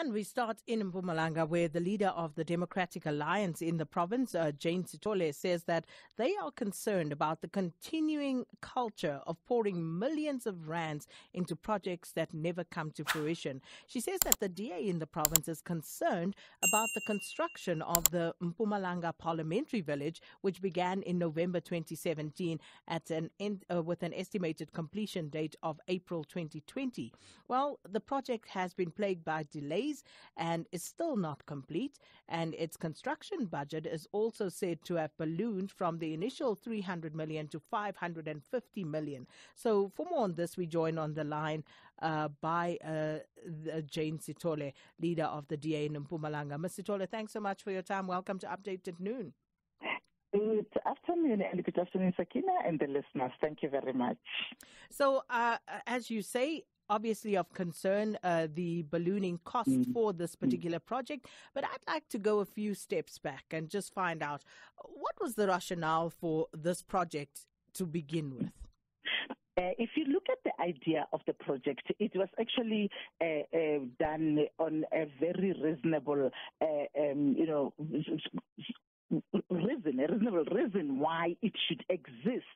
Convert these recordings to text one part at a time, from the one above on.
And we start in Mpumalanga, where the leader of the Democratic Alliance in the province, uh, Jane Sithole, says that they are concerned about the continuing culture of pouring millions of rands into projects that never come to fruition. She says that the DA in the province is concerned about the construction of the Mpumalanga Parliamentary Village, which began in November 2017 at an uh, with an estimated completion date of April 2020. Well, the project has been plagued by delays and is still not complete. And its construction budget is also said to have ballooned from the initial 300 million to 550 million. So, for more on this, we join on the line uh, by uh, Jane Sithole, leader of the DA in Mpumalanga. Ms. Sithole, thanks so much for your time. Welcome to Update at Noon. Good afternoon, and good afternoon, Sakina, and the listeners. Thank you very much. So, uh, as you say, obviously of concern, uh, the ballooning cost mm. for this mm. particular project. But I'd like to go a few steps back and just find out what was the rationale for this project to begin with? Uh, if you look at the idea of the project, it was actually uh, uh, done on a very reasonable, uh, um, you know, reason, a reasonable reason why it should exist.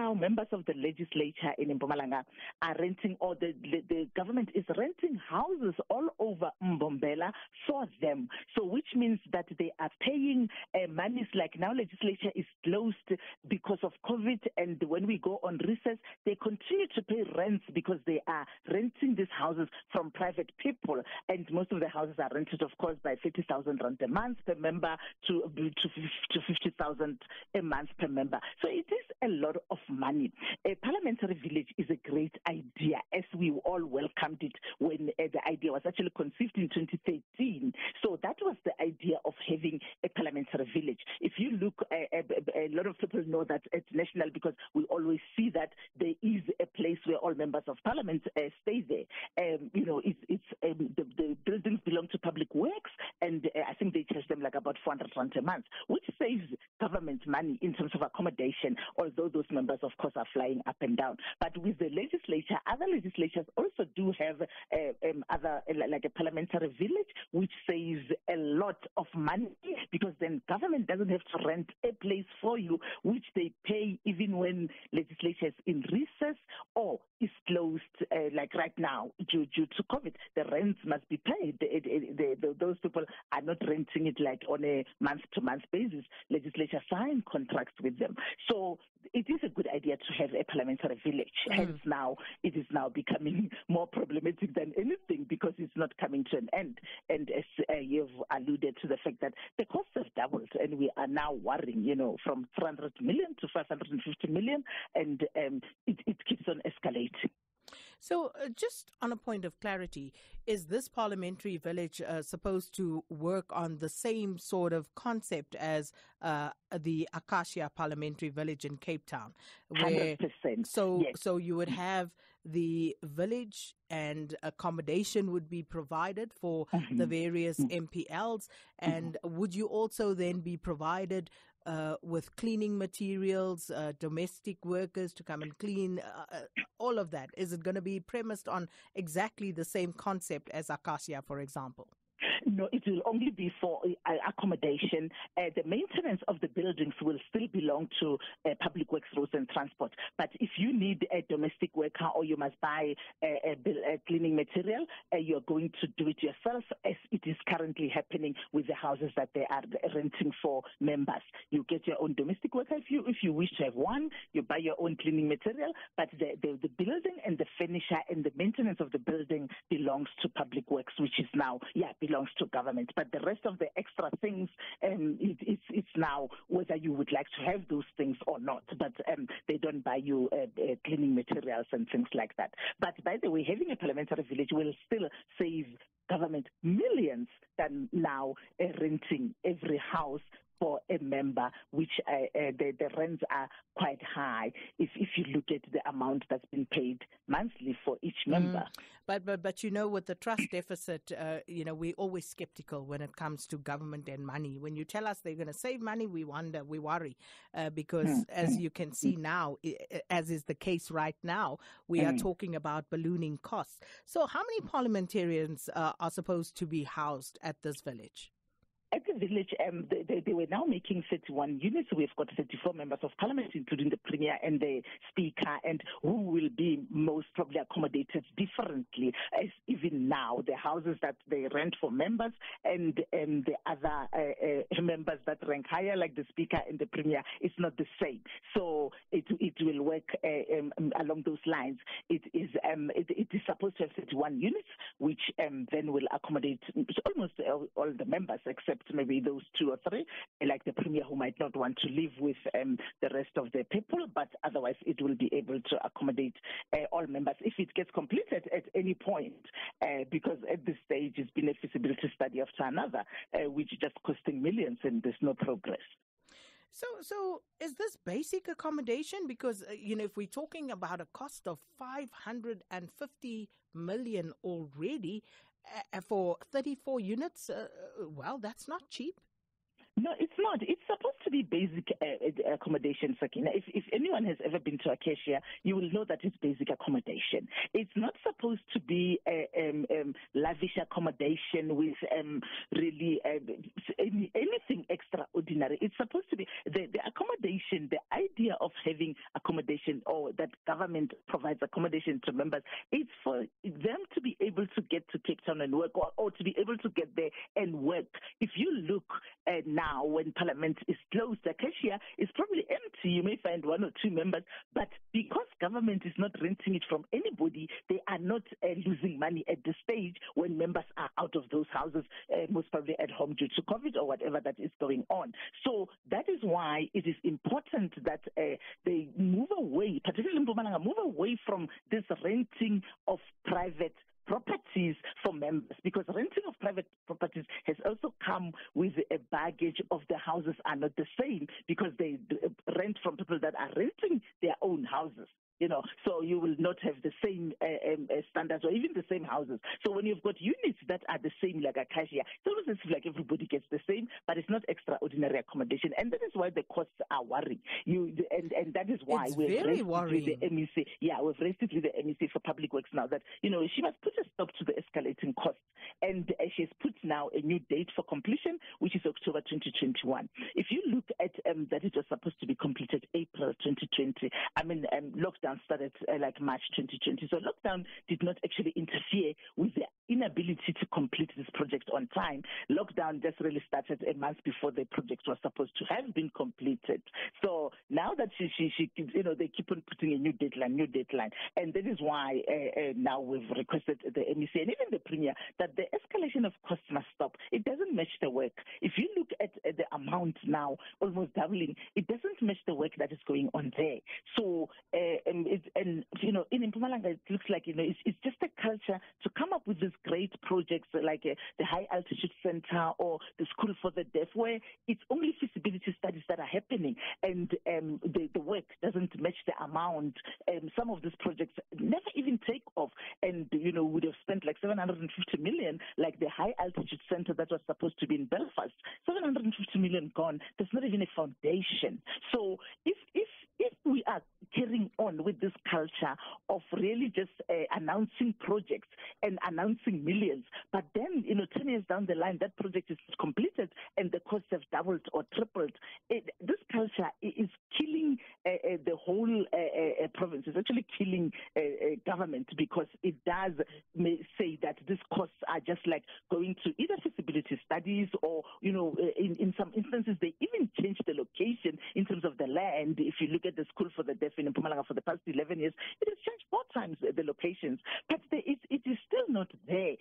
Now, members of the legislature in Mpumalanga are renting, or the, the, the government is renting houses all over Mbombela for them. So, which means that they are paying uh, monies like now legislature is closed because of COVID, and when we go on recess, they continue to pay rents because they are renting these houses from private people, and most of the houses are rented, of course, by 50,000 rand a month per member to to, to 50,000 a month per member. So it is a lot of money. A parliamentary village is a great idea, as we all welcomed it when uh, the idea was actually conceived in 2013. So that was the idea of having a parliamentary village. If you look, uh, a, a, lot of people know that it's national because we always see that there is a place where all members of parliament uh, stay there. Um, you know, it's, it's um, the, the, buildings belong to public works, and uh, I think they charge them like about 400 rand a month, which saves government money in terms of accommodation, although those numbers, of course, are flying up and down. But with the legislature, other legislatures also do have uh, um, other, uh, like a parliamentary village, which saves a lot of money because then government doesn't have to rent a place for you, which they pay even when legislature is in recess or is closed, uh, like right now, due, due to COVID. The rents must be paid. Those people are not renting it like on a month to month basis. Sign contracts with them. So it is a good idea to have a parliamentary village. Mm. Hence now it is now becoming more problematic than anything because it's not coming to an end. And as uh, you've alluded to the fact that the costs have doubled and we are now worrying, you know, from 300 million to 550 million and um, it, it keeps on escalating. So, uh, just on a point of clarity, is this parliamentary village uh, supposed to work on the same sort of concept as uh, the Acacia Parliamentary Village in Cape Town? Where, 100%. So, yes. so you would have the village and accommodation would be provided for mm-hmm. the various mm-hmm. MPLs, and mm-hmm. would you also then be provided uh, with cleaning materials, uh, domestic workers to come and clean, uh, uh all of that? Is it going to be premised on exactly the same concept as Acacia, for example? No, it will only be for uh, accommodation. Uh, the maintenance of the buildings will still belong to uh, Public Works, Roads and Transport. But if you need a domestic worker or you must buy a, a, a cleaning material, uh, you're going to do it yourself, as it is currently happening with the houses that they are renting for members. You get your own domestic worker if you if you wish to have one. You buy your own cleaning material, but the, the, the building and the furniture and the maintenance of the building belongs to Public Works, which is now yeah belongs to government. But the rest of the extra things, um, it, it's, it's now whether you would like to have those things or not. But um, they don't buy you uh, uh, cleaning materials and things like that. But by the way, having a parliamentary village will still save government millions than now uh, renting every house for a member, which uh, uh, the, the rents are quite high if, if you look at the amount that's been paid monthly for each mm. member. Mm. But but but you know, with the trust deficit, uh, you know, we're always skeptical when it comes to government and money. When you tell us they're going to save money, we wonder, we worry, uh, because mm. as you can see now, as is the case right now, we mm. are talking about ballooning costs. So, how many parliamentarians uh, are supposed to be housed at this village? At village, um, they, they, were now making 31 units. We've got 34 members of parliament, including the premier and the speaker, and who will be most probably accommodated differently. As even now, the houses that they rent for members and and the other uh, uh, members that rank higher, like the speaker and the premier, it's not the same. So it it will work uh, um, along those lines. It is um, it, it is supposed to have 31 units, which um, then will accommodate almost all, all the members except except maybe those two or three, like the premier who might not want to live with um, the rest of the people, but otherwise it will be able to accommodate uh, all members if it gets completed at any point, uh, because at this stage it's been a feasibility study after another, uh, which is just costing millions and there's no progress. So, so is this basic accommodation? Because uh, you know, if we're talking about a cost of five hundred and fifty million already, for 34 units, uh, uh, well, that's not cheap. No, it's not. It's supposed to be basic uh, accommodation, Sakina. If, if anyone has ever been to Acacia, you will know that it's basic accommodation. It's not supposed to be a, um, um, lavish accommodation with um, really uh, any, anything extraordinary. It's supposed to be the, the accommodation, the idea of having accommodation or that government provides accommodation to members, it's for them able to get to Cape Town and work or, or to be able to get there and work. If you look uh, now, when Parliament is closed. Acacia is probably empty. You may find one or two members, but because government is not renting it from anybody, they are not uh, losing money at the stage when members are out of those houses, uh, most probably at home due to COVID or whatever that is going on. So that is why it is important that uh, they move away, particularly in Mpumalanga, move away from this renting of private for members because renting of private properties has also come with a baggage of the houses are not the same because they rent from people that are renting their own houses you know, so you will not have the same uh, um, uh, standards or even the same houses. So when you've got units that are the same like Acacia, it's almost as if like everybody gets the same, but it's not extraordinary accommodation, and that is why the costs are worrying. You and and that is why it's we're raised worrying. with the MEC. Yeah, we've raised it with the MEC for Public Works now that you know she must put a stop to the escalating costs, and she has put now a new date for completion, which is October 2021. If you look at um, that, it was supposed to be completed April 2020. I mean, um, lockdown lockdown started uh, like March 2020. So lockdown did not actually interfere with the inability to complete this project on time. Lockdown just really started a month before the project was supposed to have been completed. So now that she, she, she you know, they keep on putting a new deadline, new deadline. And that is why uh, uh, now we've requested the MEC and even the Premier that the escalation of costs must stop. It doesn't match the work. If you look at the amount now, almost doubling, it doesn't match the work that is going on there. So, uh, and, it, and you know, in Mpumalanga, it looks like, you know, it's, it's just a culture to come up with this great projects like uh, the High Altitude Center or the School for the Deaf, where it's only feasibility studies that are happening and um, the, the work doesn't match the amount. Um, some of these projects never even take off and, you know, would have spent like 750 million, like the High Altitude Center that was supposed to be in Belfast. 750 million gone. There's not even a foundation. So if, if if we are carrying on with this culture of really just uh, announcing projects and announcing millions, but then, you know, 10 years down the line, that project is completed and the costs have doubled or tripled, it, this culture is killing uh, uh, the whole uh, uh, uh, province. It's actually killing government because it does say that these costs are just like going to either feasibility studies or, you know, in, in some instances, they even change the location in terms of the land. If you look at the school for the deaf in Mpumalanga for the past 11 years, it has changed four times the locations, but there is, it is still not there.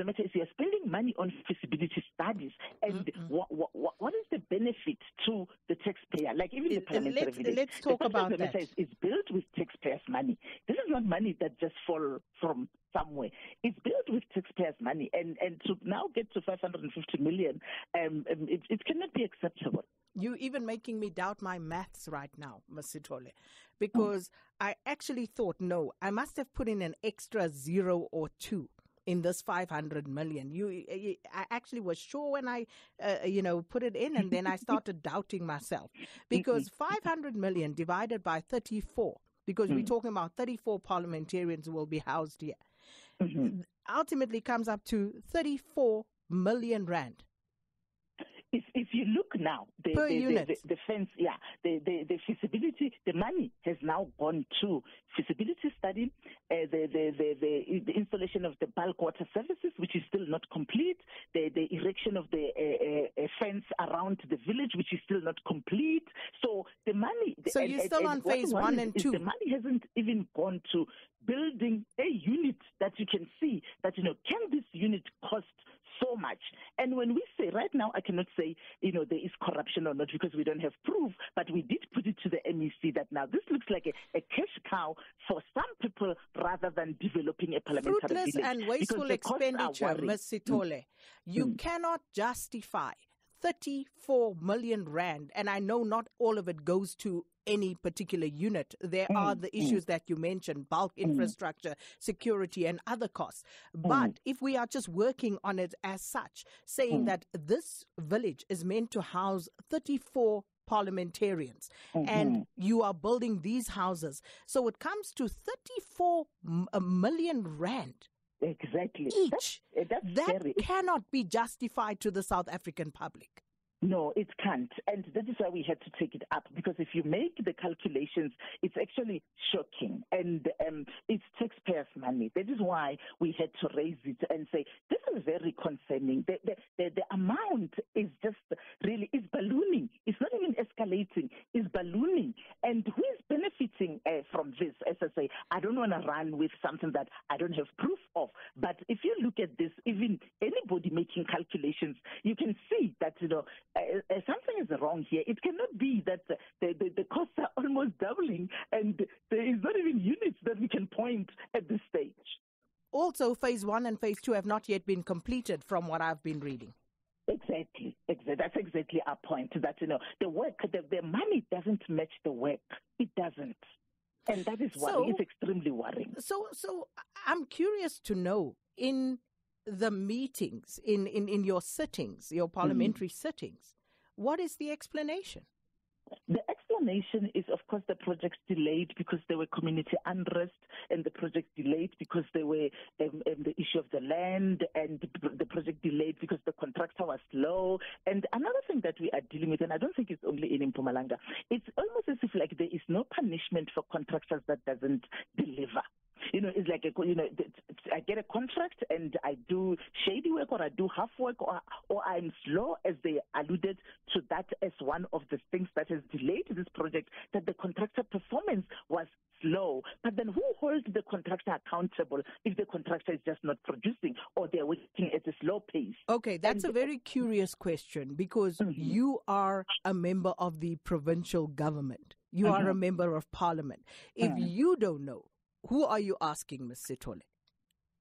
The fact of the matter is, you are spending money on feasibility studies, and mm-hmm. what, what, what is the benefit to the taxpayer? Like even the parliamentary let's, village. Let's talk about the that. Is, it's is built with taxpayers' money. This is not money that just fall from somewhere. It's built with taxpayers' money, and and to now get to 550 million, um, um, it, it cannot be acceptable. You even making me doubt my maths right now, Masitole, because mm. I actually thought, no, I must have put in an extra zero or two in this 500 million. You, you I actually was sure when I, uh, you know, put it in, and then I started doubting myself because 500 million divided by 34, because mm-hmm. we're talking about 34 parliamentarians will be housed here, mm-hmm. ultimately comes up to 34 million rand you look now, the per the, unit. The, the, fence, yeah, the, the the feasibility, the money has now gone to feasibility study, uh, the, the, the the the installation of the bulk water services, which is still not complete, the the erection of the uh, uh, fence around the village, which is still not complete. So the money. So you're still on phase one, one and two. the money hasn't even gone to building a unit that you can see that you know can this unit cost so much. And when we say right now, I cannot say, you know, there is corruption or not because we don't have proof, but we did put it to the MEC that now this looks like a, a cash cow for some people rather than developing a parliamentary Fruitless village. and wasteful expenditure, Ms. Sithole. Mm. You mm. cannot justify 34 million rand, and I know not all of it goes to any particular unit. There mm, are the mm. issues mm. that you mentioned bulk mm. infrastructure, security, and other costs. Mm. But if we are just working on it as such, saying that this village is meant to house 34 parliamentarians mm-hmm. and you are building these houses. So it comes to 34 m- million rand. Exactly. Each. That's, that's that scary. cannot be justified to the South African public. No, it can't. And that is why we had to take it up because if you make the calculations, it's actually shocking. And um, it's taxpayers' money. That is why we had to raise it and say, this is very concerning. The, the, the, the amount is just really, is ballooning. It's not even escalating. It's ballooning. And who is benefiting uh, from this? As I say, I don't want to run with something that I don't have proof of. But if you look at this, even anybody making calculations, you can see that, you know, uh, uh, something is wrong here. It cannot be that the, the, the costs are almost doubling and there is not even units that we can point at this stage. Also, phase one and phase two have not yet been completed from what I've been reading. Exactly, exactly. That's exactly our point. That you know, the work, the, the money doesn't match the work. It doesn't, and that is why so, it's extremely worrying. So, so I'm curious to know in the meetings, in, in, in your sittings, your parliamentary mm-hmm. sittings, what is the explanation? The explanation is, of course, the projects delayed because there were community unrest, and the project delayed because there were um, um, the issue of the land, and the project delayed because the contractor was slow. And another thing that we are dealing with, and I don't think it's only in Mpumalanga, it's almost as if like there is no punishment for contractors that doesn't deliver you know, it's like a, you know, I get a contract and I do shady work or I do half work or or I'm slow, as they alluded to that as one of the things that has delayed this project. That the contractor performance was slow, but then who holds the contractor accountable if the contractor is just not producing or they're working at a slow pace? Okay, that's and, a very curious question because mm-hmm. you are a member of the provincial government. You mm-hmm. are a member of parliament. If mm-hmm. you don't know, who are you asking, Ms. Sithole?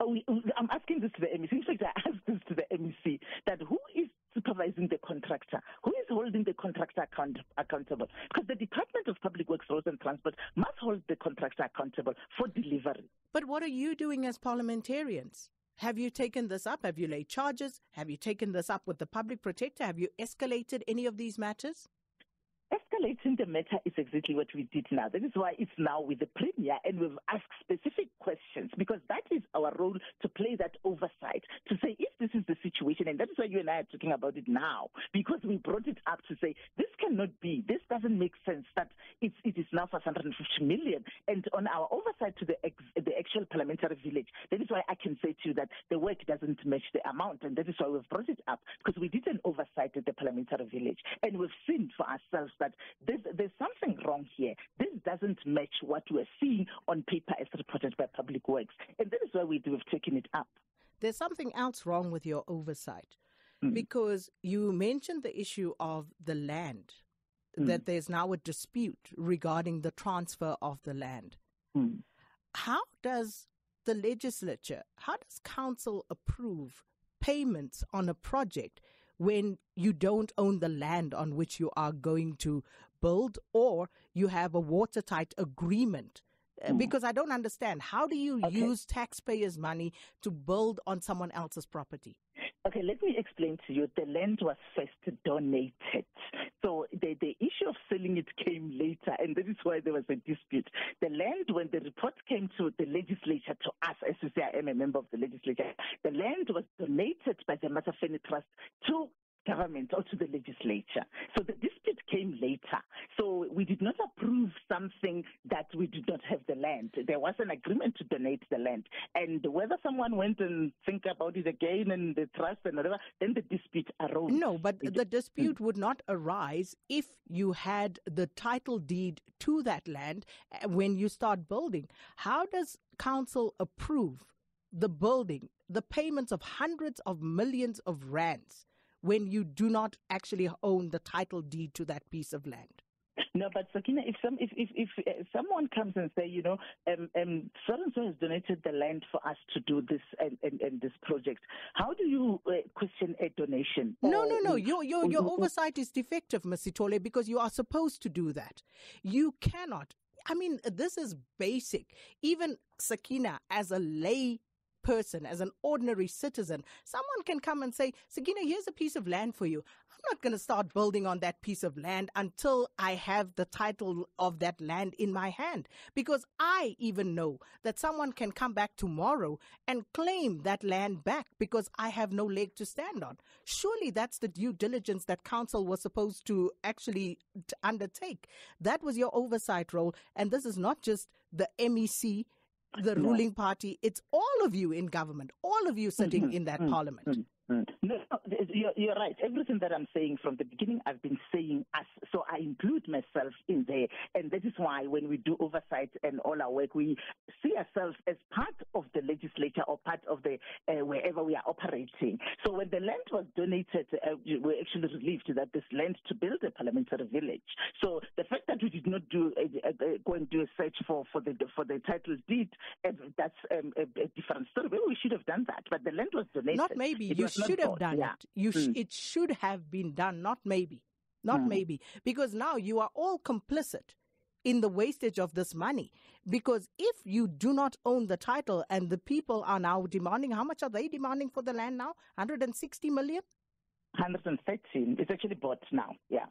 Oh, I'm asking this to the MEC. In fact, I asked this to the MEC that who is supervising the contractor? Who is holding the contractor account- accountable? Because the Department of Public Works, Roads and Transport must hold the contractor accountable for delivery. But what are you doing as parliamentarians? Have you taken this up? Have you laid charges? Have you taken this up with the public protector? Have you escalated any of these matters? Escalating the matter is exactly what we did now. That is why it's now with the Premier and we've asked specific questions because that is our role to play that oversight, to say if this is the situation, and that is why you and I are talking about it now, because we brought it up to say this cannot be, this doesn't make sense that it's, it is now 550 million. And on our oversight to the, ex, the actual parliamentary village, that is why I can say to you that the work doesn't match the amount, and that is why we've brought it up, because we did an oversight at the parliamentary village, and we've seen for ourselves that there's, there's something wrong here. This doesn't match what we're seeing on paper as reported by Public Works. And that is why we, we've taken it up. There's something else wrong with your oversight mm. because you mentioned the issue of the land, mm. that there's now a dispute regarding the transfer of the land. Mm. How does the legislature, how does council approve payments on a project when you don't own the land on which you are going to build or you have a watertight agreement? Mm. Because I don't understand. How do you okay. use taxpayers' money to build on someone else's property? Okay, let me explain to you. The land was first donated. So the, the issue of selling it came later, and that is why there was a dispute. The land, when the report came to the legislature, to us, as you say, I am a member of the legislature, the land was donated by the Matsafeni Trust to government or to the legislature. So the dispute came later. So we did not approve something that we did not have the land. There was an agreement to donate the land. And whether someone went and think about it again and the trust and whatever, then the dispute arose. No, but it, the dispute mm. would not arise if you had the title deed to that land uh, when you start building. How does council approve the building, the payments of hundreds of millions of rands when you do not actually own the title deed to that piece of land. No, but Sakina, if some if if, if uh, someone comes and say, you know, um, um, so and so has donated the land for us to do this and, and, and this project, how do you uh, question a donation? No, no, no. Your your your oversight is defective, Masitole, because you are supposed to do that. You cannot. I mean, this is basic. Even Sakina, as a lay person, as an ordinary citizen, someone can come and say, Sakina, here's a piece of land for you. I'm not going to start building on that piece of land until I have the title of that land in my hand. Because I even know that someone can come back tomorrow and claim that land back because I have no leg to stand on. Surely that's the due diligence that council was supposed to actually undertake. That was your oversight role. And this is not just the MEC the ruling party. It's all of you in government, all of you sitting mm-hmm. in that mm-hmm. parliament. Mm. No, you're, you're, right. Everything that I'm saying from the beginning, I've been saying us. So I include myself in there. And that is why when we do oversight and all our work, we see ourselves as part of the legislature or part of the uh, wherever we are operating. So when the land was donated, uh, we actually relieved that this land to build a parliamentary village. So the fact that we did not do uh, go and do a search for, for the for the title deed, that's um, a, a, different story. Maybe we should have done that, but the land was donated. Not maybe. It you should have done yeah. it. You mm. it should have been done, not maybe. Not mm. maybe. Because now you are all complicit in the wastage of this money. Because if you do not own the title and the people are now demanding, how much are they demanding for the land now? 160 million? 113. It's actually bought now. Yeah.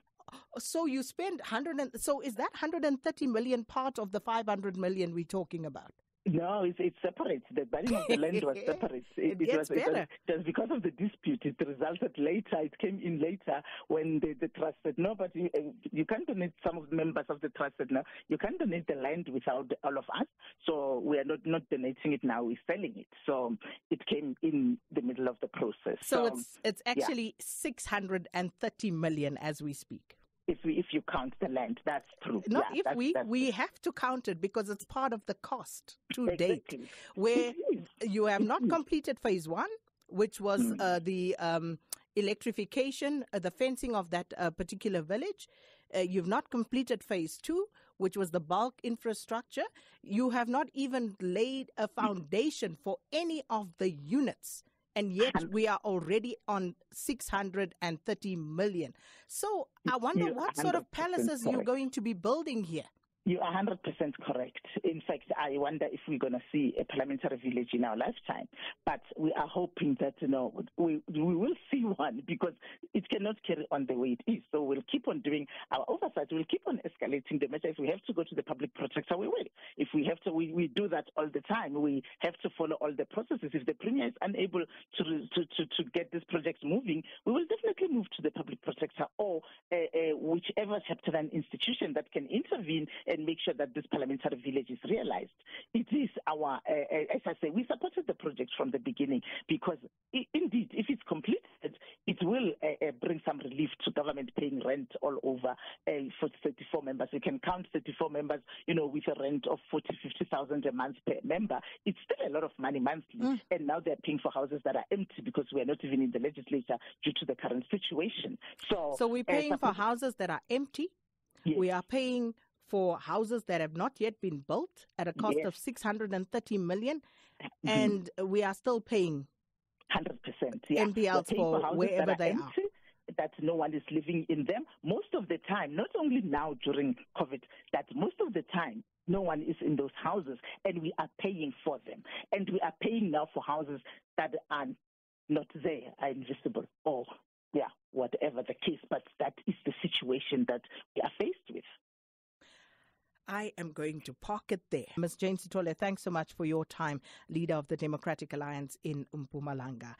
So you spend 100 and, so is that 130 million part of the 500 million we're talking about? No, it's, it's separate. The buying of the land was separate. It, it, it, was, it, was, just because of the dispute. It resulted later. It came in later when the, the trust said, no, but you, you can't donate, some of the members of the trust said, no, you can't donate the land without all of us. So we are not, not donating it now, we're selling it. So it came in the middle of the process. So, so it's, it's actually yeah. 630 million as we speak if we, if you count the land. That's true. Not yeah, if that's, we that's we have to count it because it's part of the cost to exactly. date, where you have not completed phase one, which was mm. uh, the um, electrification, uh, the fencing of that uh, particular village. Uh, you've not completed phase two, which was the bulk infrastructure. You have not even laid a foundation for any of the units and yet we are already on 630 million. So I wonder what sort of palaces you're going to be building here. You are 100% correct. In fact, I wonder if we're going to see a parliamentary village in our lifetime. But we are hoping that, you know, we, we will see one because it cannot carry on the way it is. So we'll keep on doing our oversight. We'll keep on escalating the matter. If we have to go to the public protector, we will. If we have to, we, we do that all the time. We have to follow all the processes. If the Premier is unable to, to, to, to get this project moving, we will definitely move to the public protector or uh, uh, whichever chapter and institution that can intervene and make sure that this parliamentary village is realized. It is our, uh, uh, as I say, we supported the project from the beginning because indeed, if it's completed, it will uh, bring some relief to government paying rent all over uh, for 34 members. We can count 34 members, you know, with a rent of 40, 50,000 a month per member. It's still a lot of money monthly. Mm. And now they're paying for houses that are empty because we're not even in the legislature due to the current situation. So, so we're paying uh, for houses that are empty. Yes. We are paying for houses that have not yet been built at a cost yes. of 630 million, mm-hmm. and we are still paying 100%. Yeah. MPLs for, for wherever they empty. That no one is living in them. Most of the time, not only now during COVID, that most of the time, no one is in those houses and we are paying for them. And we are paying now for houses that are not there, are invisible or yeah, whatever the case, but that is the situation that we are faced with. I am going to park it there. Ms. Jane Sithole, thanks so much for your time, leader of the Democratic Alliance in Mpumalanga.